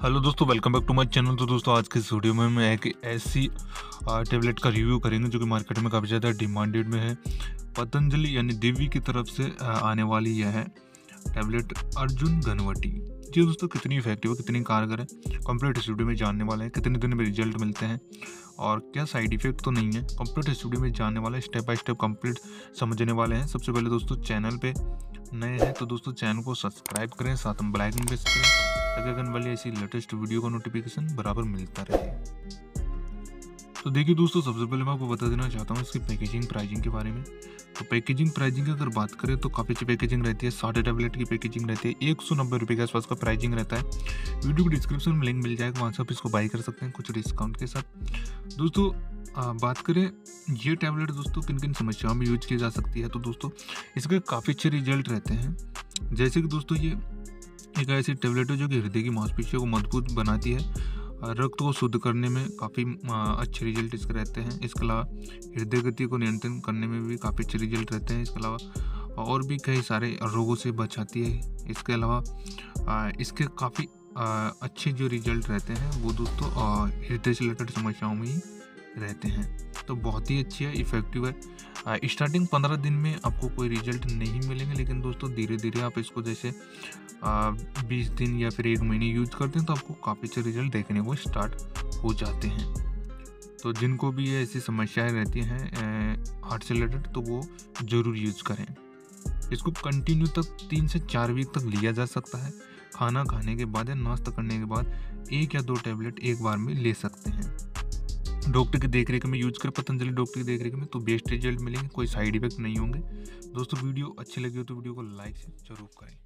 Hello दोस्तों welcome back to my channel तो दोस्तों, आज के इस वीडियो में मैं एक ऐसी टेबलेट का रिव्यू करेंगे जो कि मार्केट में काफ़ी ज़्यादा डिमांडेड में है। पतंजलि यानी देवी की तरफ़ से आने वाली यह है टैबलेट अर्जुन घनवटी। जी दोस्तों, कितनी इफ़ेक्टिव है, कितनी कारगर है कंप्लीट स्टूडियो में जानने वाले हैं, कितने दिन में रिज़ल्ट मिलते हैं, और क्या साइड इफ़ेक्ट तो नहीं है कंप्लीट स्टूडियो में जानने वाले स्टेप बाय स्टेप कंप्लीट समझने वाले हैं। सबसे पहले दोस्तों चैनल पे नए हैं तो दोस्तों चैनल को सब्सक्राइब करें, साथ में बेलाइकन प्रेस करें। ताकि आने वाली ऐसी लेटेस्ट वीडियो का नोटिफिकेशन बराबर मिलता रहे। तो देखिए दोस्तों सबसे पहले मैं आपको बता देना चाहता हूँ इसकी पैकेजिंग प्राइजिंग के बारे में। तो पैकेजिंग प्राइजिंग की अगर बात करें तो काफ़ी अच्छी पैकेजिंग रहती है। साढ़े टैबलेट की पैकेजिंग रहती है। एक सौ नब्बे रुपये के आसपास का प्राइजिंग रहता है। वीडियो की डिस्क्रिप्शन में लिंक मिल जाएगा वहाँ से आप इसको बाई कर सकते हैं कुछ डिस्काउंट के साथ। दोस्तों आ, बात करें ये टैबलेट दोस्तों किन किन समस्याओं में यूज़ की जा सकती है? तो दोस्तों इसके काफ़ी अच्छे रिज़ल्ट रहते हैं। जैसे कि दोस्तों ये एक ऐसी टेबलेट है जो कि हृदय की मांसपेशियों को मज़बूत बनाती है। रक्त को शुद्ध करने में काफ़ी अच्छे रिज़ल्ट इसके रहते हैं। इसके अलावा हृदय गति को नियंत्रण करने में भी काफ़ी अच्छे रिज़ल्ट रहते हैं। इसके अलावा और भी कई सारे रोगों से बचाती है। इसके अलावा इसके काफ़ी अच्छे जो रिज़ल्ट रहते हैं वो दोस्तों हृदय से रिलेटेड समस्याओं में ही रहते हैं। तो बहुत ही अच्छी है इफ़ेक्टिव है। स्टार्टिंग पंद्रह दिन में आपको कोई रिज़ल्ट नहीं मिलेंगे, लेकिन दोस्तों धीरे धीरे आप इसको जैसे बीस दिन या फिर एक महीने यूज़ करते हैं तो आपको काफ़ी अच्छे रिज़ल्ट देखने को स्टार्ट हो जाते हैं। तो जिनको भी ये ऐसी समस्याएँ रहती हैं हार्ट से रिलेटेड तो वो ज़रूर यूज़ करें। इसको कंटिन्यू तक तीन से चार वीक तक लिया जा सकता है। खाना खाने के बाद या नाश्ता करने के बाद एक या दो टैबलेट एक बार में ले सकते हैं। डॉक्टर की देखरेख में यूज़ कर, पतंजलि डॉक्टर की देखरेख में तो बेस्ट रिज़ल्ट मिलेंगे, कोई साइड इफ़ेक्ट नहीं होंगे। दोस्तों, वीडियो अच्छी लगी हो तो वीडियो को लाइक से ज़रूर करें।